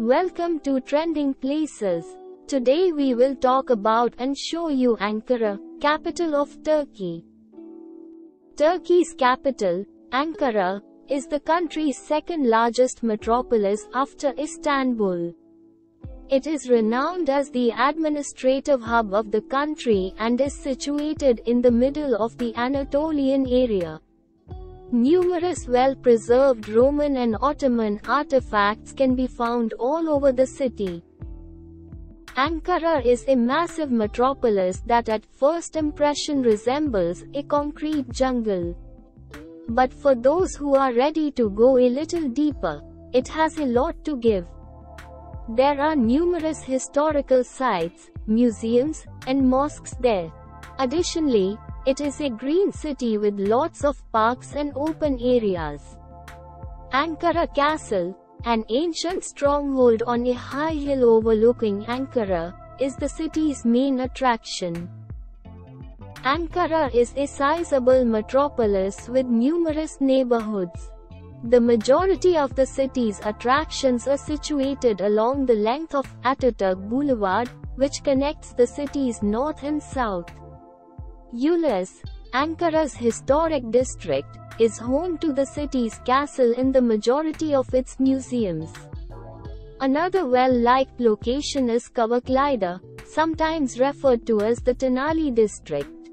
Welcome to Trending Places. Today we will talk about and show you Ankara, capital of Turkey. Turkey's capital, Ankara, is the country's second largest metropolis after Istanbul. It is renowned as the administrative hub of the country and is situated in the middle of the Anatolian area. Numerous well-preserved Roman and Ottoman artifacts can be found all over the city. Ankara is a massive metropolis that at first impression resembles a concrete jungle. But for those who are ready to go a little deeper, it has a lot to give. There are numerous historical sites, museums, and mosques there. Additionally, it is a green city with lots of parks and open areas. Ankara Castle, an ancient stronghold on a high hill overlooking Ankara, is the city's main attraction. Ankara is a sizable metropolis with numerous neighborhoods. The majority of the city's attractions are situated along the length of Ataturk Boulevard, which connects the city's north and south. Ulus, Ankara's historic district, is home to the city's castle and the majority of its museums. Another well-liked location is Kavaklida, sometimes referred to as the Tunali district.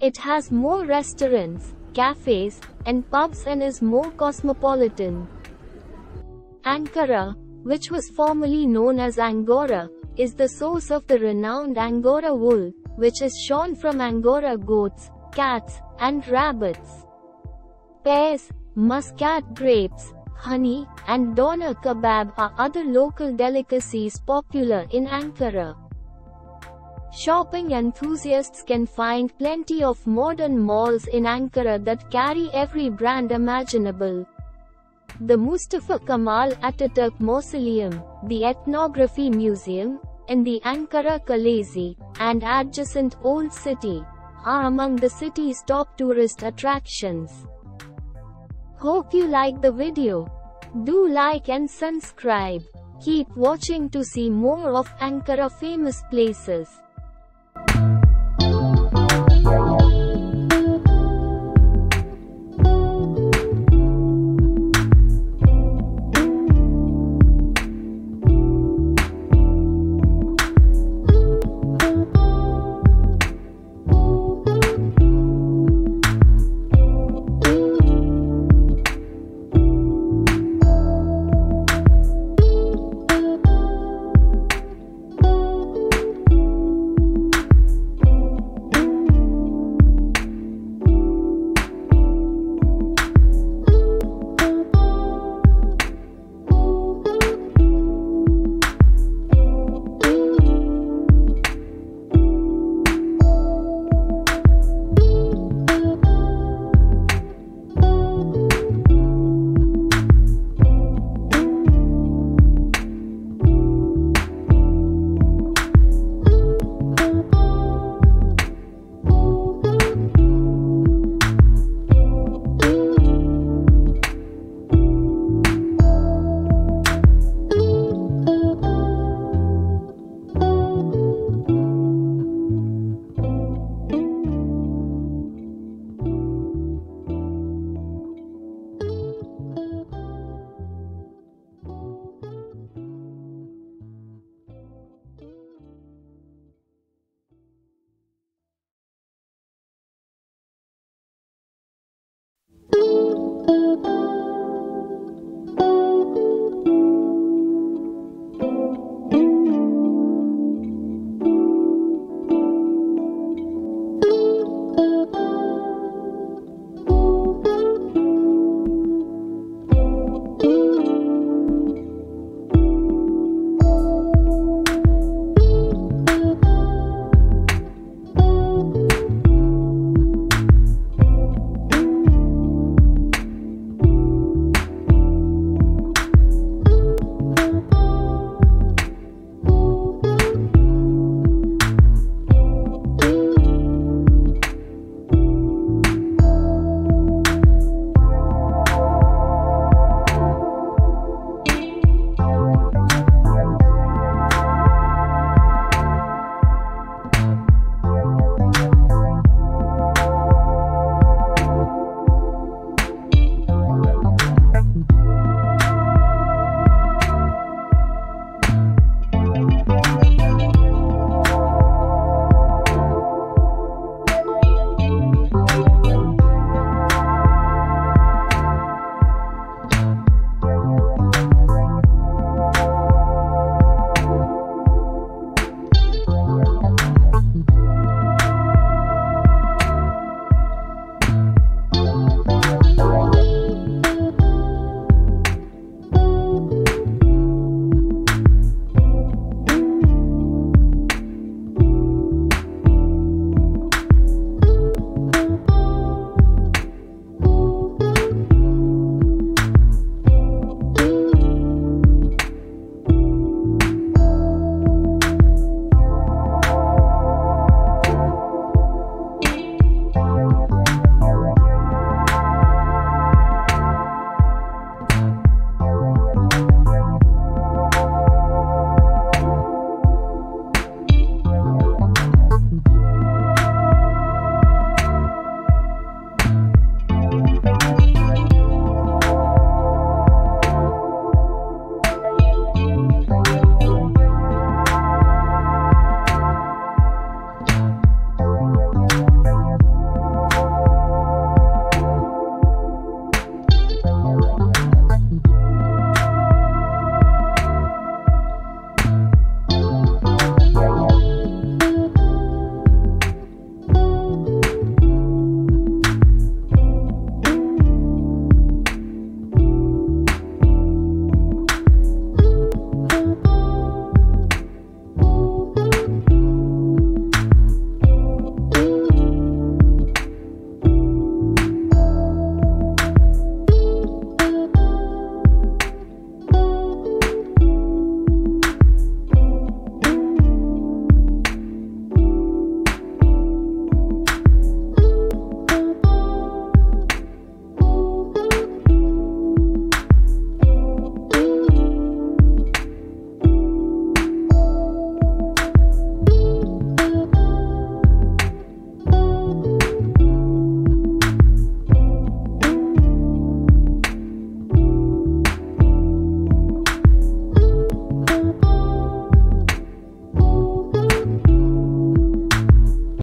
It has more restaurants, cafes, and pubs and is more cosmopolitan. Ankara, which was formerly known as Angora, is the source of the renowned Angora wool, which is shown from Angora goats, cats, and rabbits. Pears, muscat grapes, honey, and doner kebab are other local delicacies popular in Ankara. Shopping enthusiasts can find plenty of modern malls in Ankara that carry every brand imaginable. The Mustafa Kemal Ataturk Mausoleum, the Ethnography Museum, and the Ankara Kalesi, and adjacent Old City, are among the city's top tourist attractions. Hope you like the video. Do like and subscribe. Keep watching to see more of Ankara famous places.